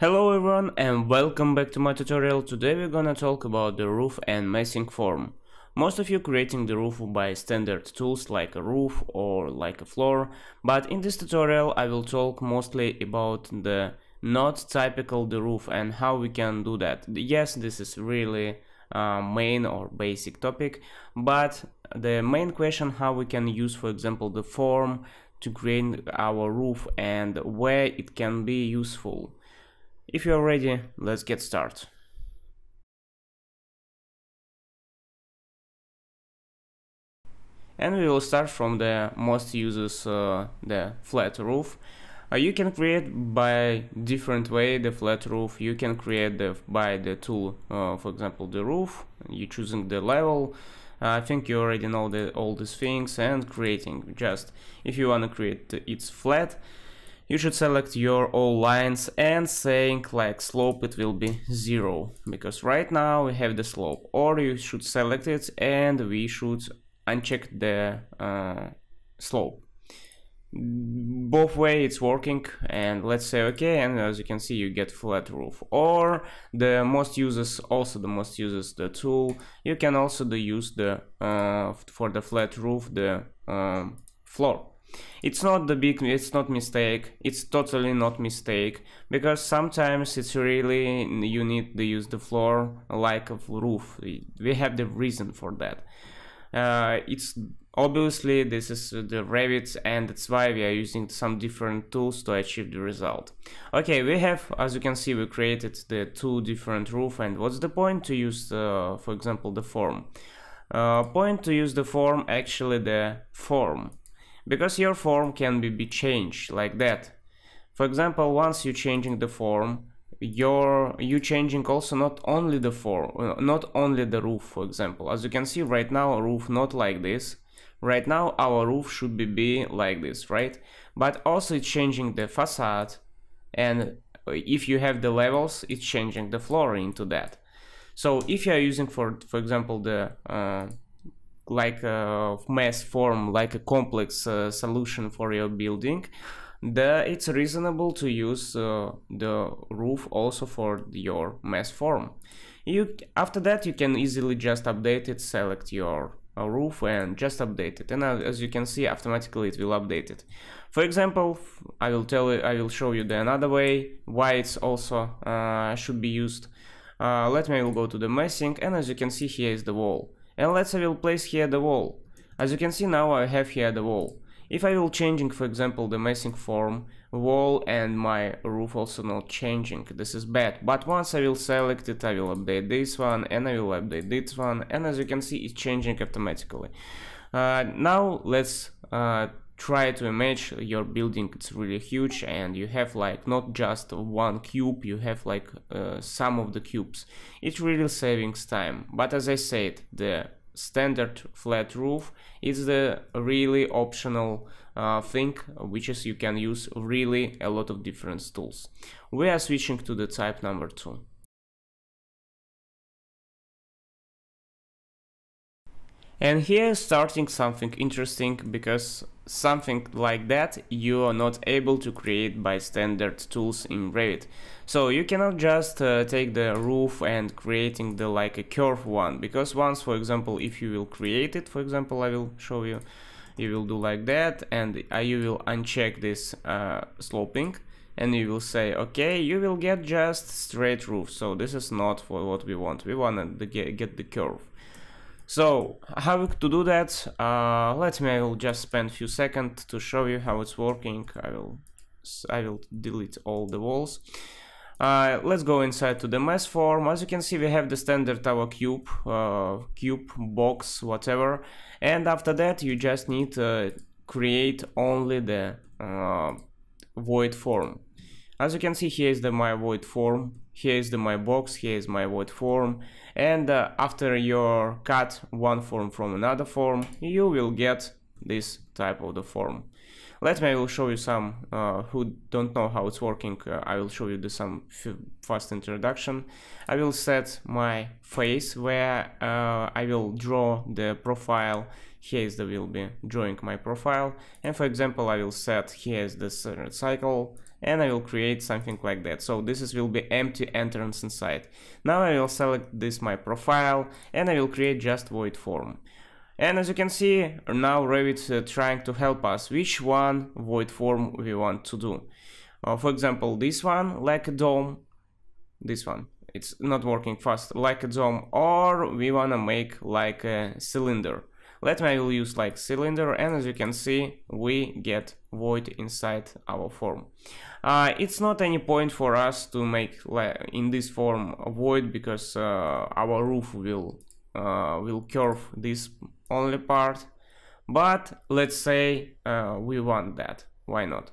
Hello everyone and welcome back to my tutorial. Today we're gonna talk about the roof and massing form. Most of you creating the roof by standard tools like a roof or like a floor, but in this tutorial I will talk mostly about the not typical the roof and how we can do that. Yes, this is really uh, main or basic topic, but the main question how we can use for example the form to create our roof and where it can be useful. If you're ready, let's get started. And we will start from the most uses uh, the flat roof. Uh, you can create by different way the flat roof. You can create the by the tool, uh, for example, the roof. You choosing the level. I think you already know the, all these things and creating. Just if you want to create it's flat, you should select your all lines and saying like slope it will be zero. Because right now we have the slope. Or you should select it and we should uncheck the uh, slope. Both way it's working and let's say okay and as you can see you get flat roof. Or the most users also the most uses the tool you can also the use the uh, for the flat roof the um, floor it's not the big it's not mistake. It's totally not mistake. Because sometimes it's really you need to use the floor like a roof. We have the reason for that. Uh, it's obviously this is the Revit and that's why we are using some different tools to achieve the result. Okay, we have, as you can see, we created the two different roof. And what's the point to use, uh, for example, the form? Uh, point to use the form, actually the form, because your form can be, be changed like that. For example, once you're changing the form, you're you changing also not only the form not only the roof for example. As you can see right now roof not like this. Right now our roof should be, be like this right? But also it's changing the facade and if you have the levels it's changing the floor into that. So if you are using for for example the uh, like a mass form like a complex uh, solution for your building. The it's reasonable to use uh, the roof also for your mass form. You after that you can easily just update it select your uh, roof and just update it. And uh, as you can see automatically it will update it. For example i will tell you i will show you the another way why it's also uh, should be used. Let me I will go to the massing and as you can see here is the wall and let's I will place here the wall as you can see now I have here the wall if I will changing, for example, the massing form, wall and my roof also not changing, this is bad. But once I will select it, I will update this one and I will update this one and as you can see it's changing automatically. Uh, now let's uh, try to imagine your building it's really huge and you have like not just one cube you have like uh, some of the cubes it's really savings time but as i said the standard flat roof is the really optional uh, thing which is you can use really a lot of different tools. We are switching to the type number 2. And here starting something interesting because something like that you are not able to create by standard tools in Revit. So you cannot just uh, take the roof and creating the like a curve one because once for example if you will create it for example I will show you you will do like that and uh, you will uncheck this uh, sloping and you will say okay you will get just straight roof. So this is not for what we want. We want to get, get the curve so how to do that? Uh, let me, I will just spend a few seconds to show you how it's working. I will, I will delete all the walls. Uh, let's go inside to the mass form. As you can see, we have the standard tower cube, uh, cube, box, whatever. And after that, you just need to create only the uh, void form. As you can see, here is the my void form, here is the my box, here is my void form, and uh, after you cut one form from another form, you will get this type of the form. Let me I will show you some uh, who don't know how it's working. Uh, I will show you the some fast introduction. I will set my face where uh, I will draw the profile. Here is the will be drawing my profile. And for example, I will set here is the cycle and I will create something like that. So this is will be empty entrance inside. Now I will select this my profile and I will create just void form. And as you can see, now Revit uh, trying to help us which one void form we want to do. Uh, for example, this one, like a dome, this one, it's not working fast, like a dome, or we wanna make like a cylinder. Let me will use like cylinder, and as you can see, we get void inside our form. Uh, it's not any point for us to make in this form void because uh, our roof will uh, will curve this only part. But let's say uh, we want that. Why not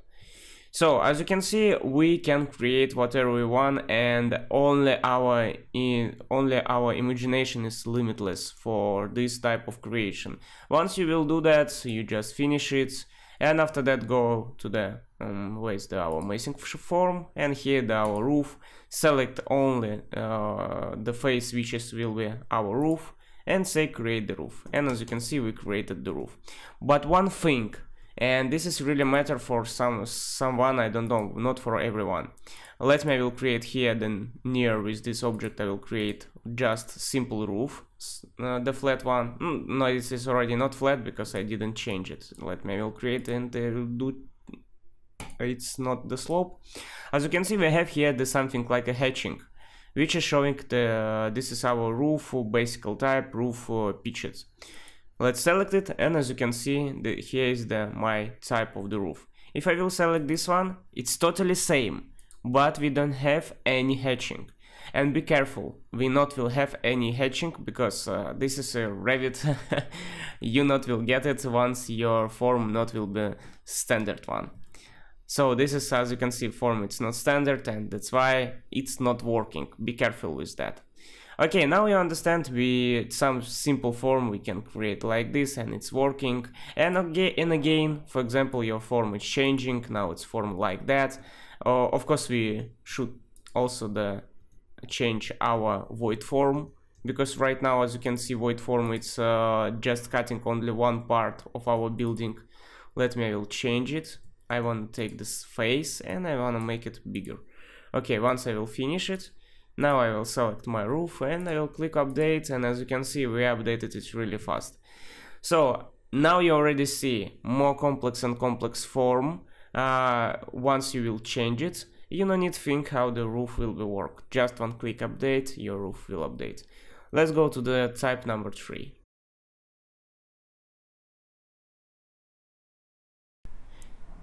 so as you can see we can create whatever we want and only our in, only our imagination is limitless for this type of creation. Once you will do that you just finish it and after that go to the um, where's the our amazing form and here the our roof. Select only uh, the face which is will be our roof and say create the roof. And as you can see we created the roof. But one thing and this is really matter for some someone I don't know not for everyone. Let me I will create here then near with this object I will create just simple roof uh, the flat one. Mm, no this is already not flat because I didn't change it. Let me I will create and I will do it's not the slope. As you can see we have here the something like a hatching which is showing the this is our roof basic type roof uh, pitches let's select it and as you can see the, here is the my type of the roof if I will select this one it's totally same but we don't have any hatching and be careful we not will have any hatching because uh, this is a Revit you not will get it once your form not will be standard one so this is, as you can see, form it's not standard and that's why it's not working. Be careful with that. Okay, now you understand we some simple form we can create like this and it's working. And again, and again, for example, your form is changing. Now it's form like that. Uh, of course, we should also the change our void form because right now, as you can see, void form it's uh, just cutting only one part of our building. Let me I will change it I want to take this face and I want to make it bigger. Okay, once I will finish it, now I will select my roof and I will click update and as you can see we updated it really fast. So now you already see more complex and complex form. Uh, once you will change it, you don't need to think how the roof will be work. Just one click update, your roof will update. Let's go to the type number 3.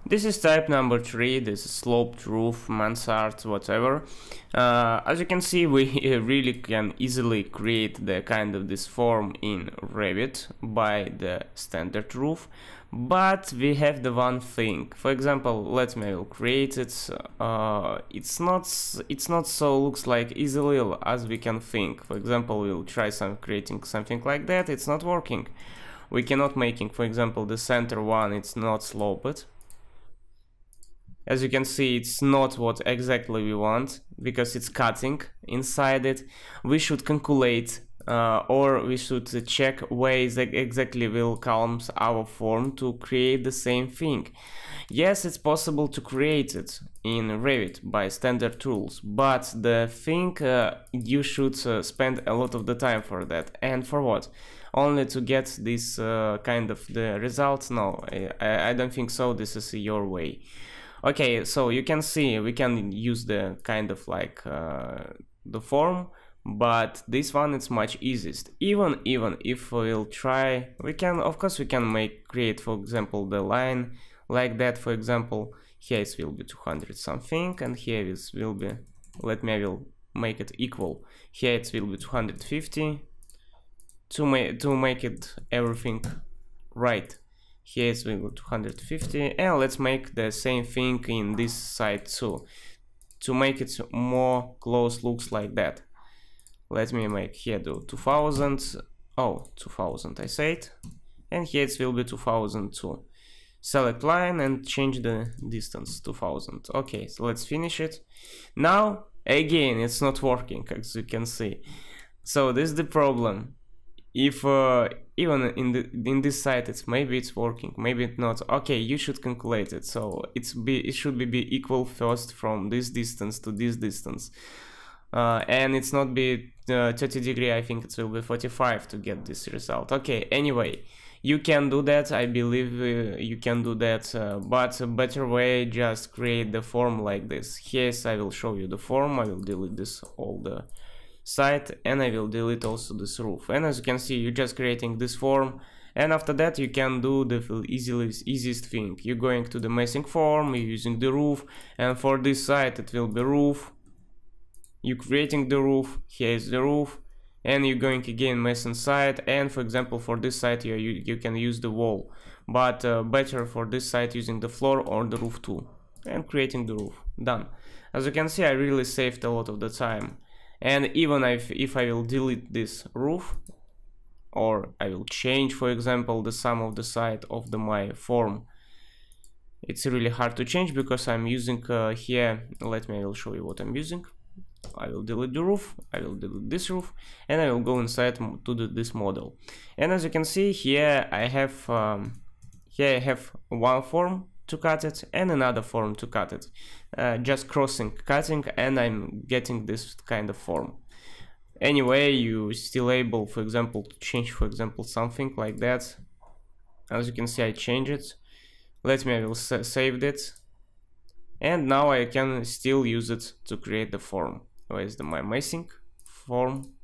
This is type number 3, this is sloped roof, mansard, whatever. Uh, as you can see, we really can easily create the kind of this form in Revit by the standard roof. But we have the one thing. For example, let me create it. Uh, it's not it's not so looks like easily as we can think. For example, we'll try some creating something like that. It's not working. We cannot making, for example, the center one. It's not sloped as you can see, it's not what exactly we want because it's cutting inside it. We should calculate uh, or we should check ways exactly will calm our form to create the same thing. Yes, it's possible to create it in Revit by standard tools, but the thing uh, you should uh, spend a lot of the time for that. And for what? Only to get this uh, kind of the results? No, I, I don't think so. This is your way. Okay, so you can see we can use the kind of like uh, the form, but this one is much easiest. Even even if we'll try, we can of course we can make create for example the line like that. For example, here it will be 200 something, and here it will be. Let me I will make it equal. Here it will be 250 to make to make it everything right here it's will 250 and let's make the same thing in this side too. To make it more close looks like that. Let me make here do 2000 oh 2000 I said and here it will be 2002 select line and change the distance 2000 okay so let's finish it. Now again it's not working as you can see. So this is the problem if uh, even in the in this site it's maybe it's working maybe it's not. Okay you should calculate it. So it's be it should be, be equal first from this distance to this distance. Uh, and it's not be uh, 30 degree I think it will be 45 to get this result. Okay anyway you can do that I believe uh, you can do that uh, but a better way just create the form like this. Yes I will show you the form I will delete this all the site and I will delete also this roof. And as you can see you're just creating this form and after that you can do the easiest, easiest thing. You're going to the massing form you're using the roof and for this site it will be roof. You're creating the roof here is the roof and you're going again mesh site and for example for this site you, you, you can use the wall. But uh, better for this site using the floor or the roof too and creating the roof. Done. As you can see I really saved a lot of the time and even if, if I will delete this roof or I will change for example the sum of the side of the my form it's really hard to change because I'm using uh, here let me I will show you what I'm using I will delete the roof, I will delete this roof, and I will go inside to the, this model. And as you can see here, I have um, here I have one form to cut it and another form to cut it. Uh, just crossing cutting and I'm getting this kind of form. Anyway, you still able, for example, to change, for example, something like that. As you can see, I change it. Let me, I will sa save it. And now I can still use it to create the form. Where is the my massing form?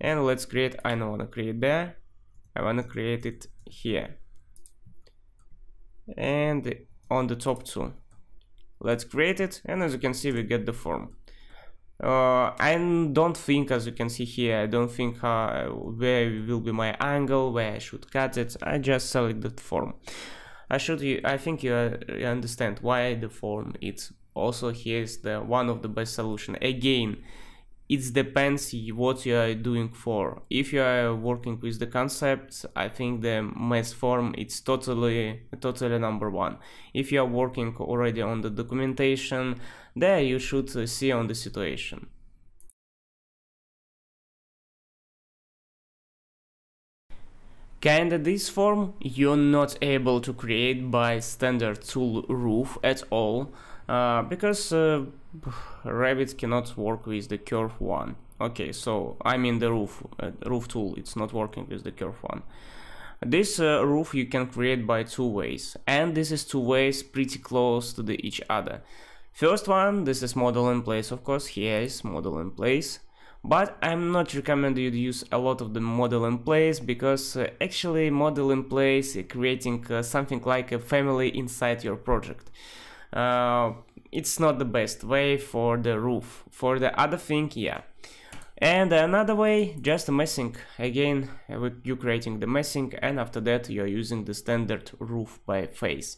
And let's create, I don't want to create there. I want to create it here and on the top two. Let's create it and as you can see we get the form. Uh, I don't think as you can see here I don't think uh, where will be my angle where I should cut it. I just select the form. I should I think you, understand why the form it's also here is the one of the best solution. Again it depends what you are doing for. If you are working with the concepts, I think the mass form it's totally totally number one. If you are working already on the documentation, there you should see on the situation. Kinda this form you're not able to create by standard tool roof at all uh, because uh, cannot work with the curve one. Okay, so I mean the roof uh, roof tool. It's not working with the curve one. This uh, roof you can create by two ways, and this is two ways pretty close to the each other. First one, this is model in place, of course. Here is model in place but I'm not recommend you to use a lot of the model in place because uh, actually model in place creating uh, something like a family inside your project. Uh, it's not the best way for the roof. For the other thing, yeah. And another way, just massing. Again, you creating the massing and after that you're using the standard roof by face.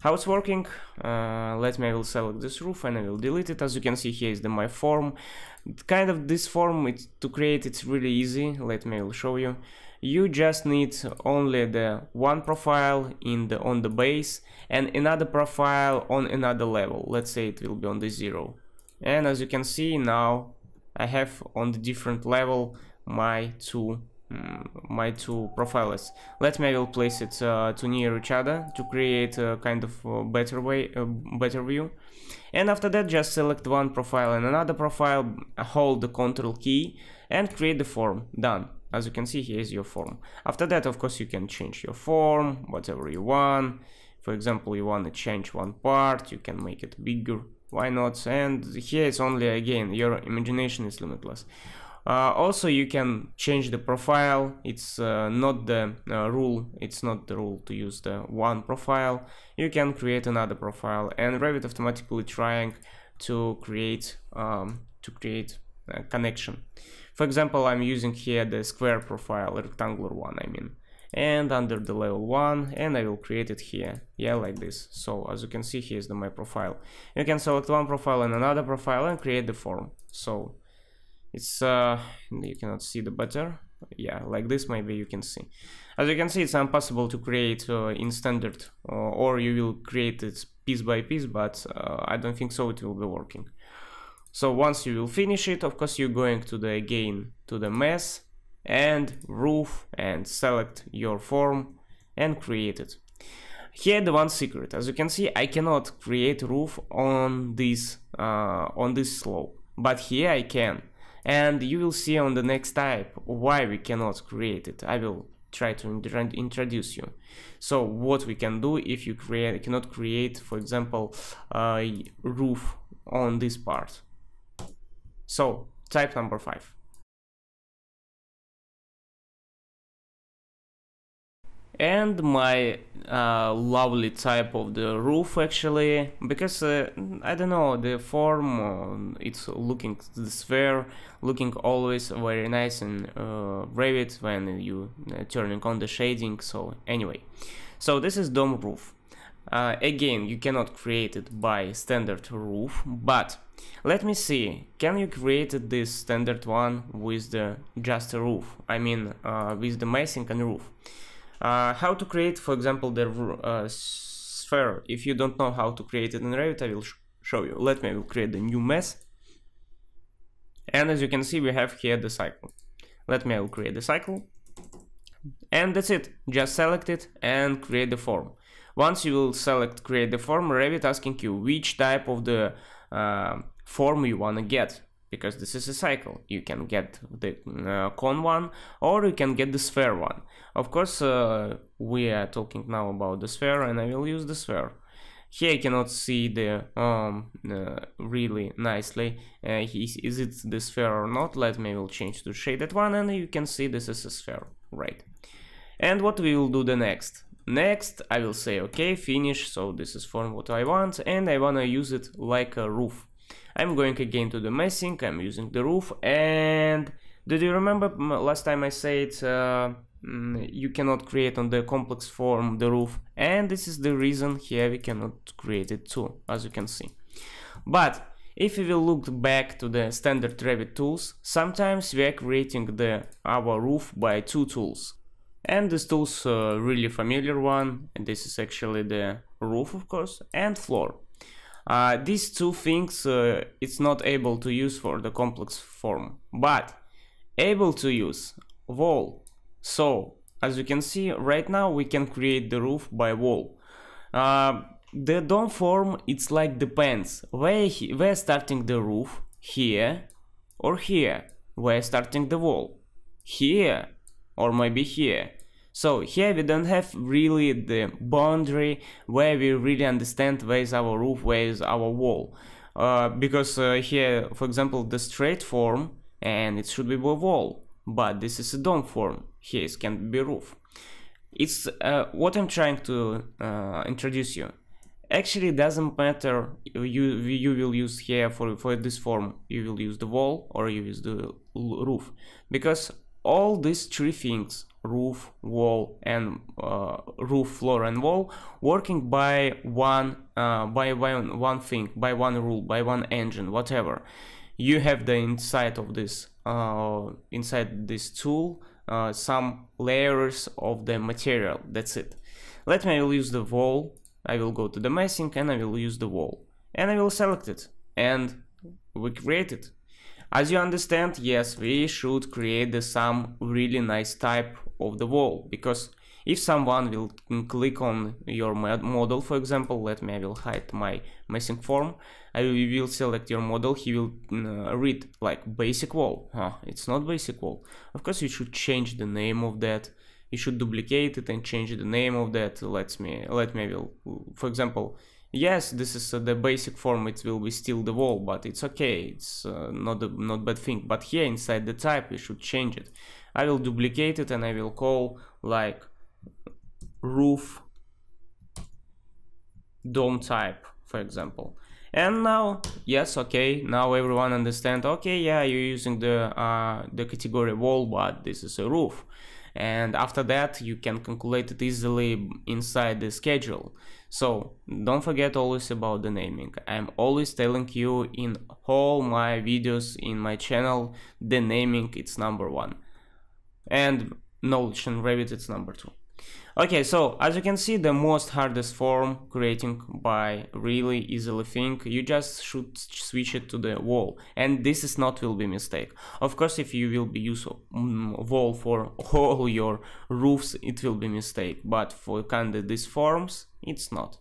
How it's working? Uh, let me, I will select this roof and I will delete it. As you can see here is the my form. Kind of this form it's, to create it's really easy. Let me, I will show you you just need only the one profile in the on the base and another profile on another level. Let's say it will be on the zero. And as you can see now I have on the different level my two um, my two profiles let me I will place it uh, to near each other to create a kind of a better way a better view. And after that just select one profile and another profile hold the control key and create the form. Done as you can see here is your form. After that of course you can change your form whatever you want. For example you want to change one part you can make it bigger. Why not? And here it's only again your imagination is limitless. Uh, also you can change the profile. It's uh, not the uh, rule. It's not the rule to use the one profile. You can create another profile and Revit automatically trying to create um, to create a connection for example, I'm using here the square profile, rectangular one, I mean. And under the level 1, and I will create it here, yeah, like this. So, as you can see, here's the my profile. You can select one profile and another profile and create the form. So, it's, uh, you cannot see the better, yeah, like this maybe you can see. As you can see, it's impossible to create uh, in standard, uh, or you will create it piece by piece, but uh, I don't think so it will be working. So once you will finish it, of course you're going to the again to the mesh and roof and select your form and create it. Here the one secret, as you can see, I cannot create roof on this uh, on this slope, but here I can. And you will see on the next type why we cannot create it. I will try to introduce you. So what we can do if you create cannot create, for example, a roof on this part. So type number five. and my uh, lovely type of the roof actually because uh, I don't know the form uh, it's looking the sphere looking always very nice and uh, Revit when you uh, turning on the shading so anyway so this is dome roof uh, again you cannot create it by standard roof but let me see can you create this standard one with the just a roof I mean with the massing and roof uh, how to create, for example, the uh, sphere. If you don't know how to create it in Revit, I will sh show you. Let me will create the new mesh. And as you can see, we have here the cycle. Let me I will create the cycle. And that's it. Just select it and create the form. Once you will select create the form, Revit asking you which type of the uh, form you want to get because this is a cycle. You can get the uh, cone one or you can get the sphere one. Of course, uh, we are talking now about the sphere and I will use the sphere. Here I cannot see the um, uh, really nicely uh, is it the sphere or not. Let me will change to shaded one and you can see this is a sphere, right? And what we will do the next? Next, I will say okay, finish, so this is for what I want and I wanna use it like a roof I'm going again to the massing, I'm using the roof and did you remember last time I said uh, mm, you cannot create on the complex form the roof and this is the reason here we cannot create it too as you can see. But if we will look back to the standard Revit tools, sometimes we are creating the our roof by two tools. And this tool's a really familiar one, this is actually the roof of course, and floor. Uh, these two things uh, it's not able to use for the complex form, but able to use wall. So as you can see right now we can create the roof by wall. Uh, the dome form it's like depends where we're starting the roof here or here we're starting the wall here or maybe here so here we don't have really the boundary where we really understand where is our roof, where is our wall. Uh, because uh, here, for example, the straight form and it should be a wall, but this is a dome form. Here it can be roof. It's uh, what I'm trying to uh, introduce you. Actually, doesn't matter you you will use here for for this form. You will use the wall or you use the roof because all these three things roof, wall, and uh, roof, floor, and wall, working by one uh, by one one thing, by one rule, by one engine, whatever. You have the inside of this uh, inside this tool uh, some layers of the material. That's it. Let me I will use the wall. I will go to the massing and I will use the wall, and I will select it, and we create it. As you understand, yes, we should create the some really nice type of the wall because if someone will click on your model for example let me I will hide my massing form I will select your model he will uh, read like basic wall. Huh, it's not basic wall. Of course you should change the name of that you should duplicate it and change the name of that let me let me will for example yes this is uh, the basic form it will be still the wall but it's okay it's uh, not a not bad thing. But here inside the type we should change it. I will duplicate it and I will call like roof dome type for example. And now yes okay now everyone understand okay yeah you're using the uh, the category wall but this is a roof and after that you can calculate it easily inside the schedule. So don't forget always about the naming. I'm always telling you in all my videos in my channel the naming it's number one. And knowledge and Revit it's number two. Okay, so as you can see, the most hardest form creating by really easily thing, you just should switch it to the wall. And this is not will be mistake. Of course, if you will be use um, wall for all your roofs, it will be mistake. But for kind of these forms, it's not.